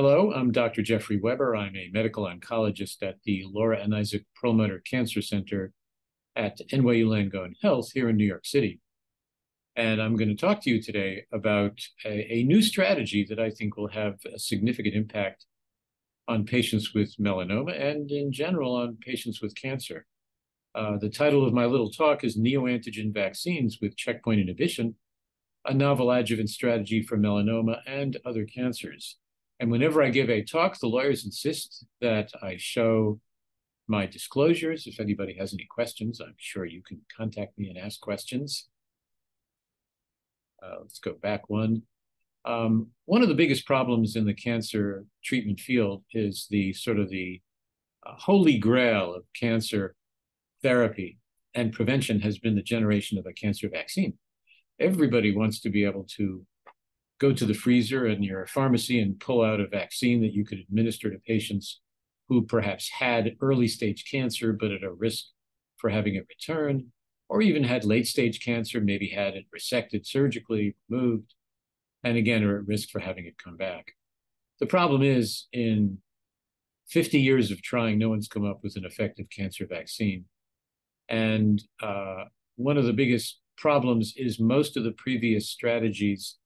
Hello, I'm Dr. Jeffrey Weber. I'm a medical oncologist at the Laura and Isaac Perlmutter Cancer Center at NYU Langone Health here in New York City. And I'm going to talk to you today about a, a new strategy that I think will have a significant impact on patients with melanoma and in general on patients with cancer. Uh, the title of my little talk is Neoantigen Vaccines with Checkpoint Inhibition, a novel adjuvant strategy for melanoma and other cancers. And whenever I give a talk, the lawyers insist that I show my disclosures. If anybody has any questions, I'm sure you can contact me and ask questions. Uh, let's go back one. Um, one of the biggest problems in the cancer treatment field is the sort of the uh, holy grail of cancer therapy and prevention has been the generation of a cancer vaccine. Everybody wants to be able to go to the freezer in your pharmacy and pull out a vaccine that you could administer to patients who perhaps had early stage cancer but at a risk for having it return, or even had late stage cancer, maybe had it resected surgically, removed, and again are at risk for having it come back. The problem is in 50 years of trying, no one's come up with an effective cancer vaccine. And uh, one of the biggest problems is most of the previous strategies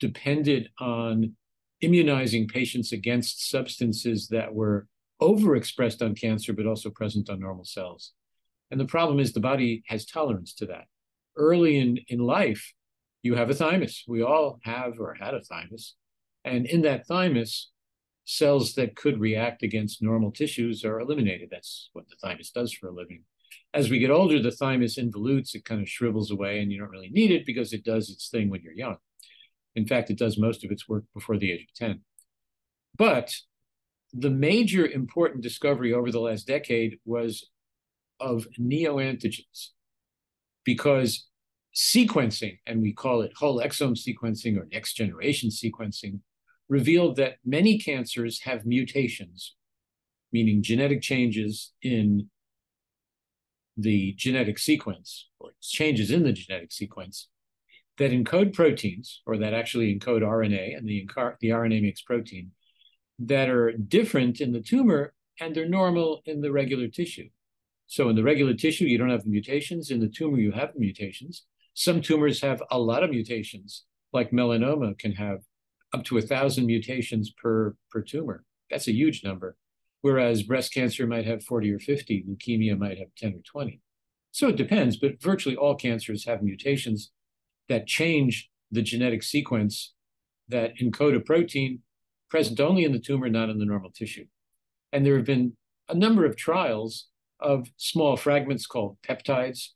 depended on immunizing patients against substances that were overexpressed on cancer, but also present on normal cells. And the problem is the body has tolerance to that. Early in, in life, you have a thymus. We all have or had a thymus. And in that thymus, cells that could react against normal tissues are eliminated. That's what the thymus does for a living. As we get older, the thymus involutes, it kind of shrivels away, and you don't really need it because it does its thing when you're young. In fact, it does most of its work before the age of 10. But the major important discovery over the last decade was of neoantigens because sequencing, and we call it whole exome sequencing or next generation sequencing, revealed that many cancers have mutations, meaning genetic changes in the genetic sequence or changes in the genetic sequence that encode proteins or that actually encode RNA and the, the RNA makes protein that are different in the tumor and they're normal in the regular tissue. So in the regular tissue, you don't have mutations. In the tumor, you have mutations. Some tumors have a lot of mutations, like melanoma can have up to a thousand mutations per, per tumor. That's a huge number. Whereas breast cancer might have 40 or 50, leukemia might have 10 or 20. So it depends, but virtually all cancers have mutations that change the genetic sequence that encode a protein present only in the tumor, not in the normal tissue. And there have been a number of trials of small fragments called peptides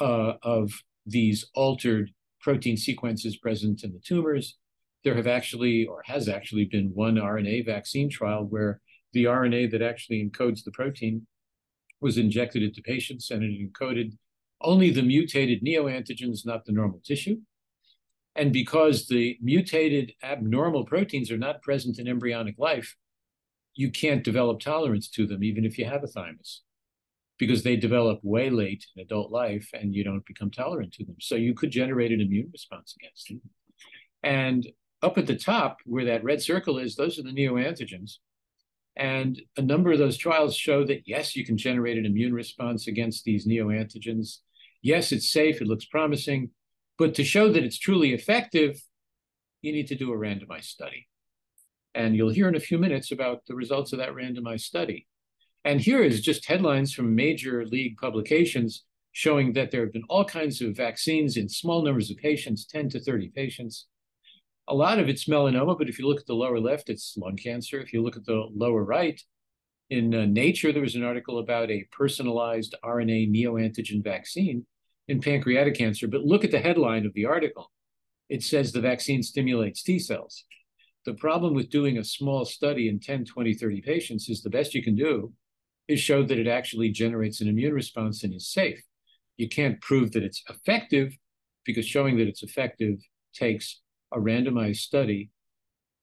uh, of these altered protein sequences present in the tumors. There have actually, or has actually been one RNA vaccine trial where the RNA that actually encodes the protein was injected into patients and it encoded only the mutated neoantigens, not the normal tissue. And because the mutated abnormal proteins are not present in embryonic life, you can't develop tolerance to them, even if you have a thymus, because they develop way late in adult life and you don't become tolerant to them. So you could generate an immune response against them. And up at the top, where that red circle is, those are the neoantigens. And a number of those trials show that, yes, you can generate an immune response against these neoantigens yes, it's safe, it looks promising, but to show that it's truly effective, you need to do a randomized study. And you'll hear in a few minutes about the results of that randomized study. And here is just headlines from major league publications showing that there have been all kinds of vaccines in small numbers of patients, 10 to 30 patients. A lot of it's melanoma, but if you look at the lower left, it's lung cancer. If you look at the lower right, in uh, Nature, there was an article about a personalized RNA neoantigen vaccine in pancreatic cancer, but look at the headline of the article. It says the vaccine stimulates T cells. The problem with doing a small study in 10, 20, 30 patients is the best you can do is show that it actually generates an immune response and is safe. You can't prove that it's effective because showing that it's effective takes a randomized study.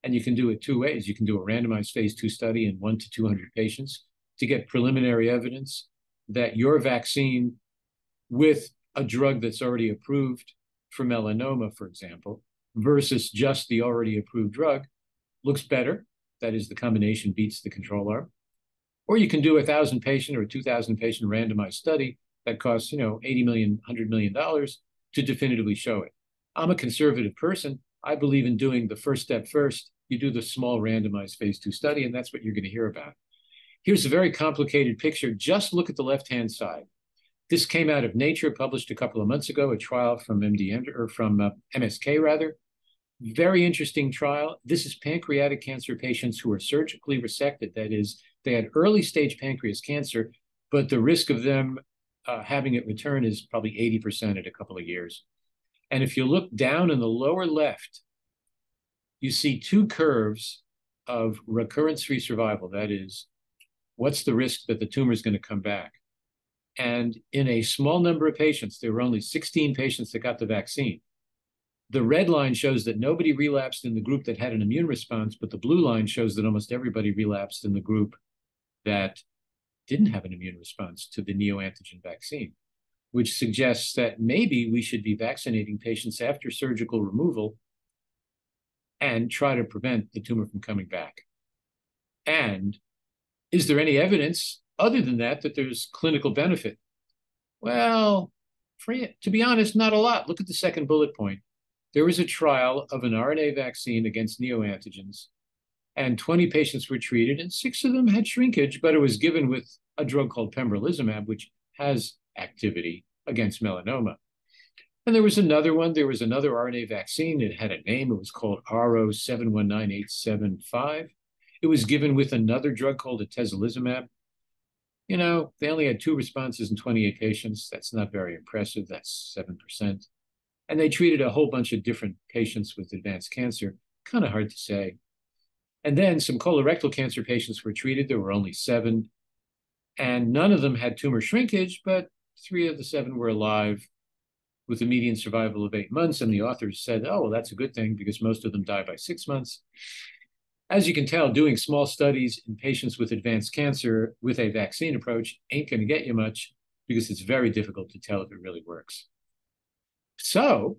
And you can do it two ways. You can do a randomized phase two study in one to 200 patients to get preliminary evidence that your vaccine with a drug that's already approved for melanoma, for example, versus just the already approved drug looks better that is, the combination beats the control arm. Or you can do a thousand patient or a 2,000 patient randomized study that costs, you know, 80 million, 100 million dollars to definitively show it. I'm a conservative person. I believe in doing the first step first. You do the small randomized phase two study, and that's what you're going to hear about. Here's a very complicated picture. Just look at the left-hand side. This came out of Nature, published a couple of months ago, a trial from MD or from uh, MSK rather. Very interesting trial. This is pancreatic cancer patients who are surgically resected. That is, they had early stage pancreas cancer, but the risk of them uh, having it return is probably 80% at a couple of years. And if you look down in the lower left, you see two curves of recurrence-free survival. That is, what's the risk that the tumor is going to come back? And in a small number of patients, there were only 16 patients that got the vaccine. The red line shows that nobody relapsed in the group that had an immune response, but the blue line shows that almost everybody relapsed in the group that didn't have an immune response to the neoantigen vaccine, which suggests that maybe we should be vaccinating patients after surgical removal and try to prevent the tumor from coming back. And is there any evidence other than that that there's clinical benefit? Well, to be honest, not a lot. Look at the second bullet point. There was a trial of an RNA vaccine against neoantigens, and 20 patients were treated, and six of them had shrinkage, but it was given with a drug called pembrolizumab, which has activity against melanoma. And there was another one. There was another RNA vaccine. It had a name. It was called RO719875. It was given with another drug called atezolizumab. You know, they only had two responses in 28 patients. That's not very impressive. That's 7%. And they treated a whole bunch of different patients with advanced cancer. Kind of hard to say. And then some colorectal cancer patients were treated. There were only seven. And none of them had tumor shrinkage, but three of the seven were alive with a median survival of eight months. And the authors said, oh, well, that's a good thing because most of them die by six months. As you can tell, doing small studies in patients with advanced cancer with a vaccine approach ain't going to get you much because it's very difficult to tell if it really works. So,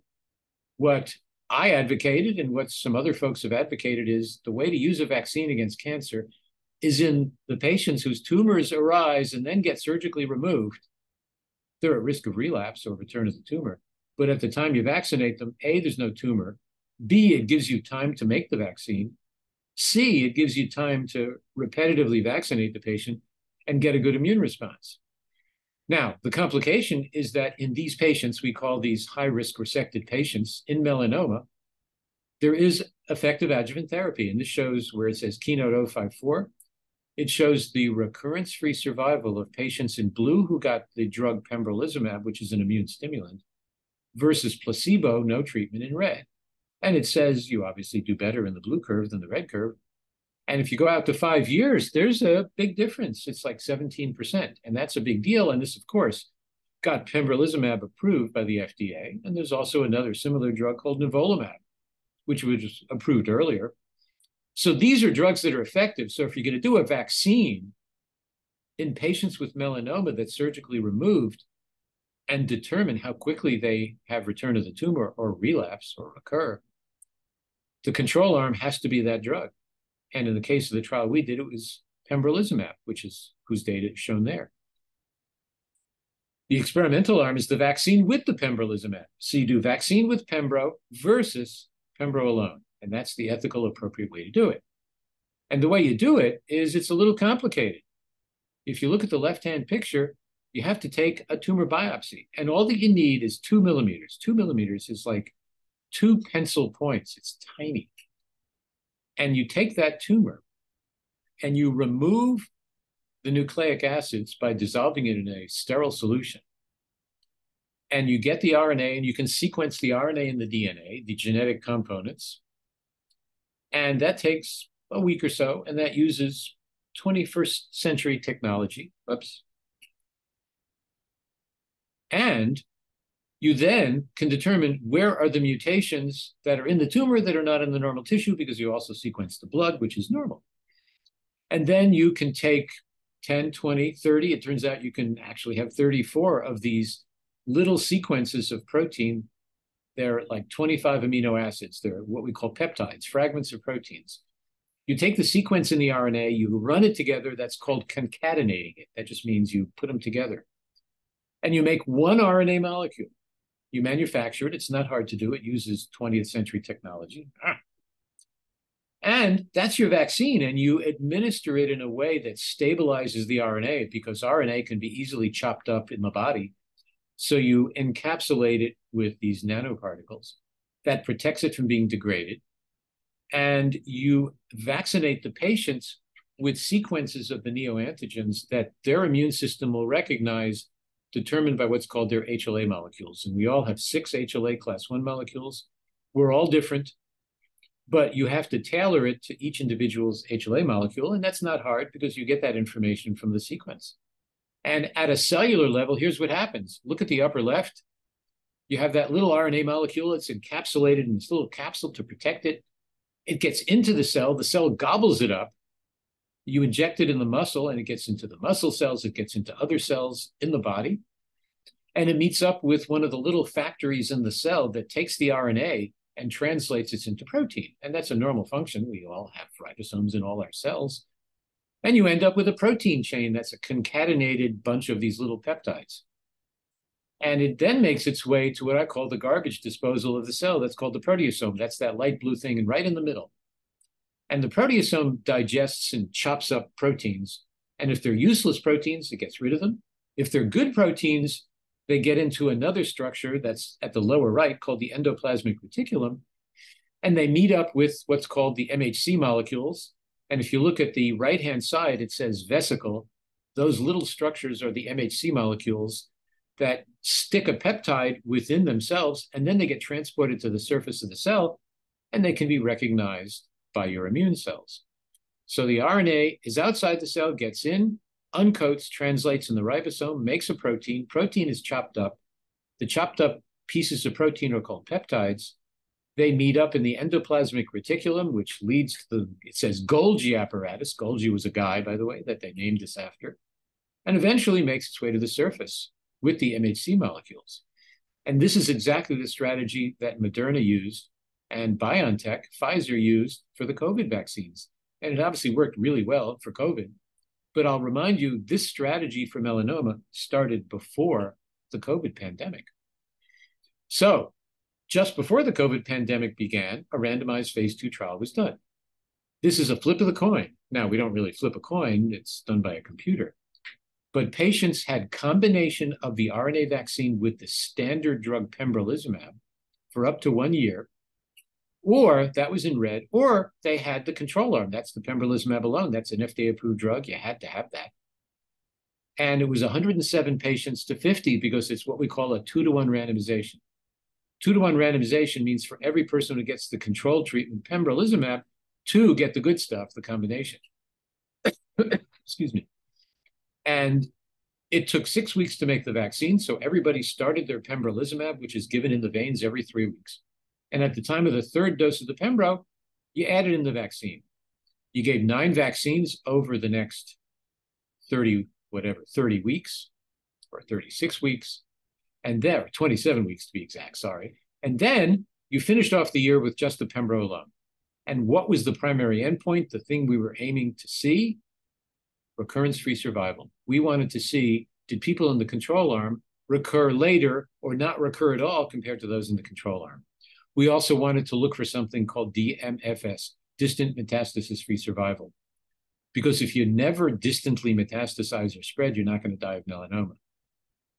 what I advocated and what some other folks have advocated is the way to use a vaccine against cancer is in the patients whose tumors arise and then get surgically removed. They're at risk of relapse or return of the tumor. But at the time you vaccinate them, A, there's no tumor. B, it gives you time to make the vaccine. C, it gives you time to repetitively vaccinate the patient and get a good immune response. Now, the complication is that in these patients, we call these high risk resected patients in melanoma, there is effective adjuvant therapy. And this shows where it says Keynote 054 it shows the recurrence-free survival of patients in blue who got the drug pembrolizumab, which is an immune stimulant, versus placebo, no treatment in red. And it says you obviously do better in the blue curve than the red curve. And if you go out to five years, there's a big difference. It's like 17%. And that's a big deal. And this, of course, got pembrolizumab approved by the FDA. And there's also another similar drug called nivolumab, which was approved earlier. So these are drugs that are effective. So if you're going to do a vaccine in patients with melanoma that's surgically removed and determine how quickly they have return of the tumor or relapse or recur, the control arm has to be that drug. And in the case of the trial we did, it was pembrolizumab, which is whose data is shown there. The experimental arm is the vaccine with the pembrolizumab. So you do vaccine with pembro versus pembro alone. And that's the ethical, appropriate way to do it. And the way you do it is it's a little complicated. If you look at the left hand picture, you have to take a tumor biopsy. And all that you need is two millimeters. Two millimeters is like two pencil points, it's tiny. And you take that tumor and you remove the nucleic acids by dissolving it in a sterile solution and you get the RNA and you can sequence the RNA and the DNA, the genetic components, and that takes a week or so, and that uses 21st century technology. Oops. And you then can determine where are the mutations that are in the tumor that are not in the normal tissue because you also sequence the blood, which is normal. And then you can take 10, 20, 30. It turns out you can actually have 34 of these little sequences of protein they're like 25 amino acids. They're what we call peptides, fragments of proteins. You take the sequence in the RNA, you run it together. That's called concatenating it. That just means you put them together. And you make one RNA molecule. You manufacture it. It's not hard to do. It uses 20th century technology. Ah. And that's your vaccine. And you administer it in a way that stabilizes the RNA because RNA can be easily chopped up in the body. So you encapsulate it with these nanoparticles that protects it from being degraded. And you vaccinate the patients with sequences of the neoantigens that their immune system will recognize determined by what's called their HLA molecules. And we all have six HLA class one molecules. We're all different, but you have to tailor it to each individual's HLA molecule. And that's not hard because you get that information from the sequence. And at a cellular level, here's what happens. Look at the upper left. You have that little RNA molecule. It's encapsulated in this little capsule to protect it. It gets into the cell. The cell gobbles it up you inject it in the muscle and it gets into the muscle cells, it gets into other cells in the body, and it meets up with one of the little factories in the cell that takes the RNA and translates it into protein. And that's a normal function. We all have ribosomes in all our cells. And you end up with a protein chain that's a concatenated bunch of these little peptides. And it then makes its way to what I call the garbage disposal of the cell. That's called the proteasome. That's that light blue thing and right in the middle. And the proteasome digests and chops up proteins. And if they're useless proteins, it gets rid of them. If they're good proteins, they get into another structure that's at the lower right called the endoplasmic reticulum. And they meet up with what's called the MHC molecules. And if you look at the right hand side, it says vesicle. Those little structures are the MHC molecules that stick a peptide within themselves, and then they get transported to the surface of the cell, and they can be recognized by your immune cells. So the RNA is outside the cell, gets in, uncoats, translates in the ribosome, makes a protein. Protein is chopped up. The chopped up pieces of protein are called peptides. They meet up in the endoplasmic reticulum, which leads to the, it says Golgi apparatus. Golgi was a guy, by the way, that they named this after, and eventually makes its way to the surface with the MHC molecules. And this is exactly the strategy that Moderna used and BioNTech, Pfizer used for the COVID vaccines. And it obviously worked really well for COVID. But I'll remind you, this strategy for melanoma started before the COVID pandemic. So, just before the COVID pandemic began, a randomized phase two trial was done. This is a flip of the coin. Now, we don't really flip a coin, it's done by a computer. But patients had combination of the RNA vaccine with the standard drug pembrolizumab for up to one year or that was in red, or they had the control arm. That's the pembrolizumab alone. That's an FDA approved drug. You had to have that. And it was 107 patients to 50 because it's what we call a two to one randomization. Two to one randomization means for every person who gets the control treatment, pembrolizumab, two get the good stuff, the combination. Excuse me. And it took six weeks to make the vaccine. So everybody started their pembrolizumab, which is given in the veins every three weeks. And at the time of the third dose of the Pembro, you added in the vaccine. You gave nine vaccines over the next 30, whatever, 30 weeks or 36 weeks, and there, 27 weeks to be exact, sorry. And then you finished off the year with just the Pembro alone. And what was the primary endpoint? The thing we were aiming to see? Recurrence free survival. We wanted to see did people in the control arm recur later or not recur at all compared to those in the control arm? We also wanted to look for something called DMFS, distant metastasis free survival. Because if you never distantly metastasize or spread, you're not going to die of melanoma.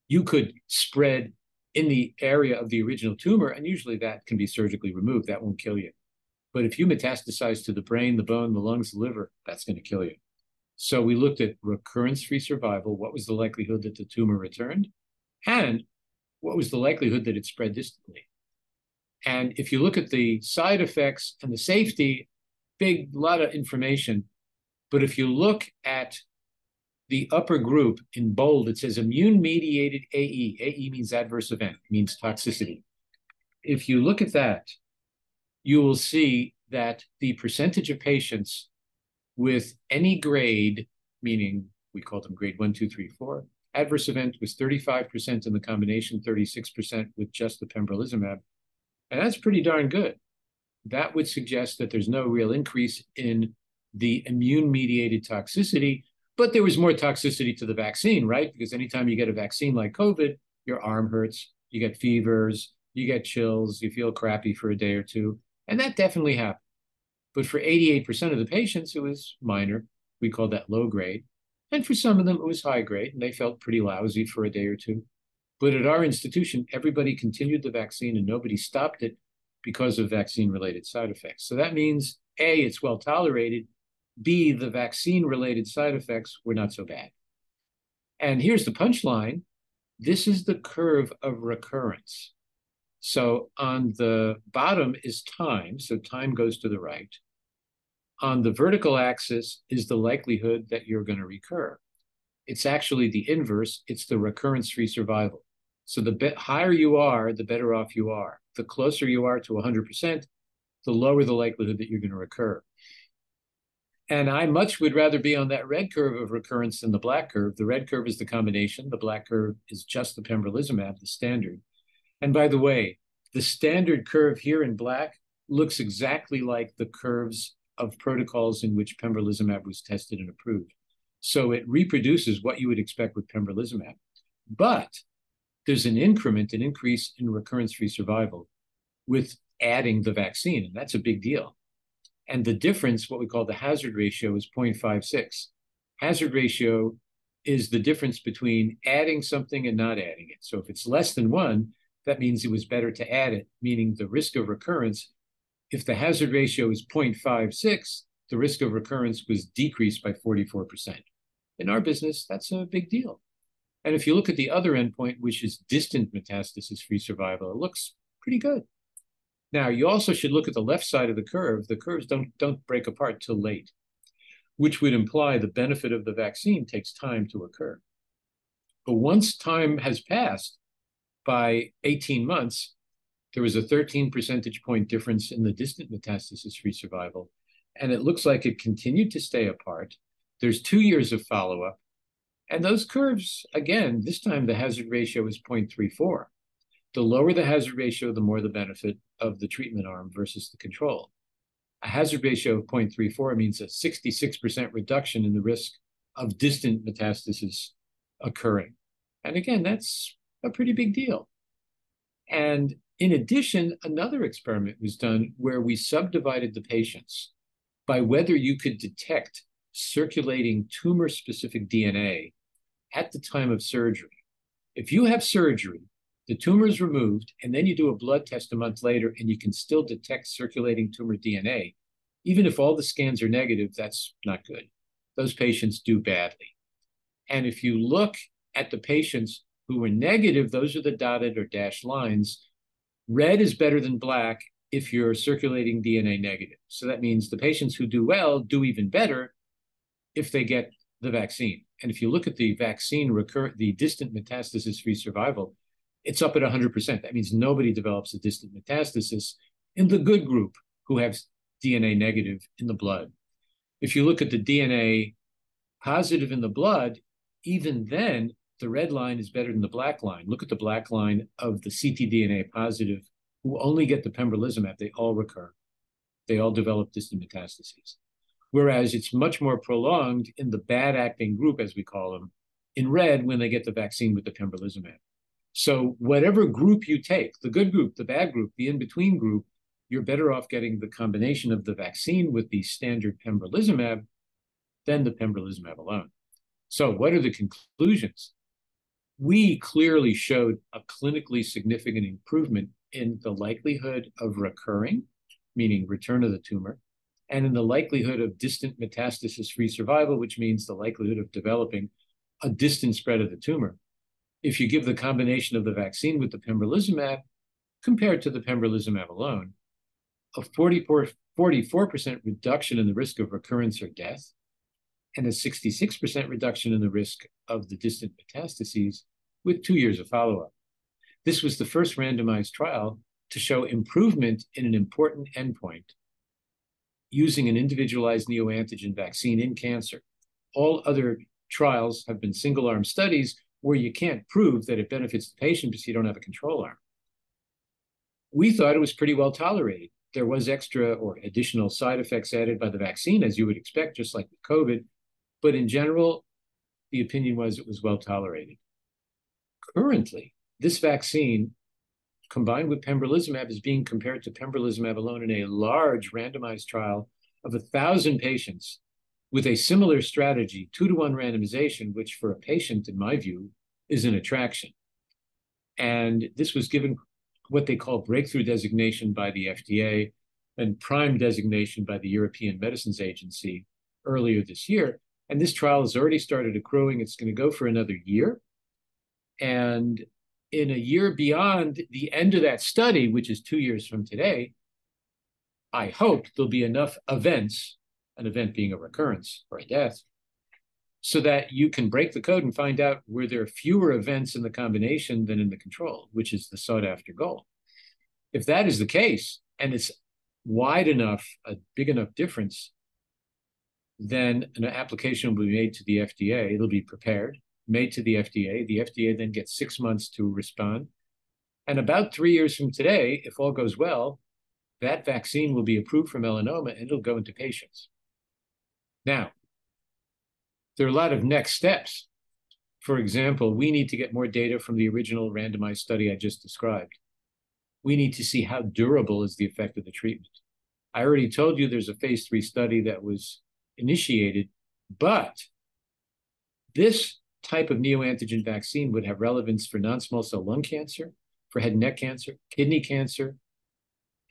You could spread in the area of the original tumor, and usually that can be surgically removed. That won't kill you. But if you metastasize to the brain, the bone, the lungs, the liver, that's going to kill you. So we looked at recurrence free survival. What was the likelihood that the tumor returned? And what was the likelihood that it spread distantly? And if you look at the side effects and the safety, big lot of information. But if you look at the upper group in bold, it says immune mediated AE. AE means adverse event, means toxicity. If you look at that, you will see that the percentage of patients with any grade, meaning we call them grade one, two, three, four, adverse event was 35% in the combination, 36% with just the pembrolizumab, and that's pretty darn good. That would suggest that there's no real increase in the immune mediated toxicity, but there was more toxicity to the vaccine, right? Because anytime you get a vaccine like COVID, your arm hurts, you get fevers, you get chills, you feel crappy for a day or two. And that definitely happened. But for 88% of the patients, it was minor. We called that low grade. And for some of them, it was high grade, and they felt pretty lousy for a day or two. But at our institution, everybody continued the vaccine and nobody stopped it because of vaccine related side effects. So that means A, it's well tolerated. B, the vaccine related side effects were not so bad. And here's the punchline this is the curve of recurrence. So on the bottom is time, so time goes to the right. On the vertical axis is the likelihood that you're going to recur. It's actually the inverse, it's the recurrence free survival. So the bit higher you are, the better off you are. The closer you are to 100%, the lower the likelihood that you're going to recur. And I much would rather be on that red curve of recurrence than the black curve. The red curve is the combination. The black curve is just the pembrolizumab, the standard. And by the way, the standard curve here in black looks exactly like the curves of protocols in which pembrolizumab was tested and approved. So it reproduces what you would expect with pembrolizumab. But there's an increment, an increase in recurrence-free survival with adding the vaccine, and that's a big deal. And the difference, what we call the hazard ratio, is 0.56. Hazard ratio is the difference between adding something and not adding it. So if it's less than one, that means it was better to add it, meaning the risk of recurrence, if the hazard ratio is 0.56, the risk of recurrence was decreased by 44%. In our business, that's a big deal. And if you look at the other endpoint, which is distant metastasis-free survival, it looks pretty good. Now, you also should look at the left side of the curve. The curves don't, don't break apart till late, which would imply the benefit of the vaccine takes time to occur. But once time has passed, by 18 months, there was a 13 percentage point difference in the distant metastasis-free survival, and it looks like it continued to stay apart. There's two years of follow-up, and those curves, again, this time the hazard ratio is 0.34. The lower the hazard ratio, the more the benefit of the treatment arm versus the control. A hazard ratio of 0.34 means a 66% reduction in the risk of distant metastasis occurring. And again, that's a pretty big deal. And in addition, another experiment was done where we subdivided the patients by whether you could detect circulating tumor specific DNA at the time of surgery. If you have surgery, the tumor is removed, and then you do a blood test a month later and you can still detect circulating tumor DNA, even if all the scans are negative, that's not good. Those patients do badly. And if you look at the patients who were negative, those are the dotted or dashed lines. Red is better than black if you're circulating DNA negative. So that means the patients who do well do even better if they get the vaccine. And if you look at the vaccine recur the distant metastasis-free survival, it's up at 100%. That means nobody develops a distant metastasis in the good group who have DNA negative in the blood. If you look at the DNA positive in the blood, even then, the red line is better than the black line. Look at the black line of the ctDNA positive who only get the pembrolizumab. They all recur. They all develop distant metastases. Whereas it's much more prolonged in the bad acting group, as we call them, in red when they get the vaccine with the pembrolizumab. So whatever group you take, the good group, the bad group, the in-between group, you're better off getting the combination of the vaccine with the standard pembrolizumab than the pembrolizumab alone. So what are the conclusions? we clearly showed a clinically significant improvement in the likelihood of recurring, meaning return of the tumor, and in the likelihood of distant metastasis-free survival, which means the likelihood of developing a distant spread of the tumor. If you give the combination of the vaccine with the pembrolizumab compared to the pembrolizumab alone, a 44, 44% reduction in the risk of recurrence or death, and a 66% reduction in the risk of the distant metastases with two years of follow-up. This was the first randomized trial to show improvement in an important endpoint using an individualized neoantigen vaccine in cancer. All other trials have been single-arm studies where you can't prove that it benefits the patient because you don't have a control arm. We thought it was pretty well tolerated. there was extra or additional side effects added by the vaccine, as you would expect, just like with COVID. But in general, the opinion was it was well tolerated. Currently, this vaccine, combined with pembrolizumab, is being compared to pembrolizumab alone in a large randomized trial of a thousand patients with a similar strategy, two to one randomization, which for a patient, in my view, is an attraction. And this was given what they call breakthrough designation by the FDA and prime designation by the European Medicines Agency earlier this year. And this trial has already started accruing. It's going to go for another year. And in a year beyond the end of that study, which is two years from today, I hope there'll be enough events, an event being a recurrence or a death, so that you can break the code and find out where there are fewer events in the combination than in the control, which is the sought after goal. If that is the case, and it's wide enough, a big enough difference, then an application will be made to the FDA. It'll be prepared, made to the FDA. The FDA then gets six months to respond. And about three years from today, if all goes well, that vaccine will be approved for melanoma and it'll go into patients. Now, there are a lot of next steps. For example, we need to get more data from the original randomized study I just described. We need to see how durable is the effect of the treatment. I already told you there's a phase three study that was initiated, but this type of neoantigen vaccine would have relevance for non-small cell lung cancer, for head and neck cancer, kidney cancer,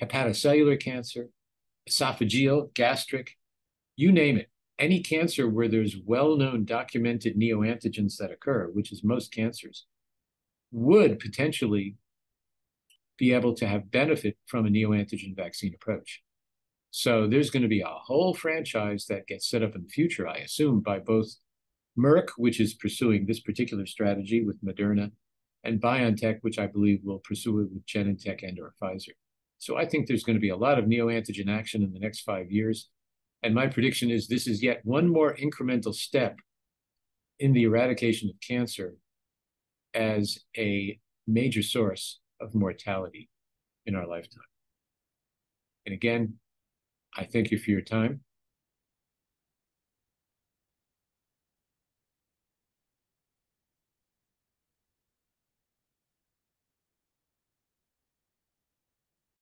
hepatocellular cancer, esophageal, gastric, you name it. Any cancer where there's well-known documented neoantigens that occur, which is most cancers, would potentially be able to have benefit from a neoantigen vaccine approach. So there's going to be a whole franchise that gets set up in the future, I assume, by both Merck, which is pursuing this particular strategy with Moderna, and BioNTech, which I believe will pursue it with Genentech and or Pfizer. So I think there's going to be a lot of neoantigen action in the next five years. And my prediction is this is yet one more incremental step in the eradication of cancer as a major source of mortality in our lifetime. And again, I thank you for your time.